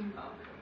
Steampunk.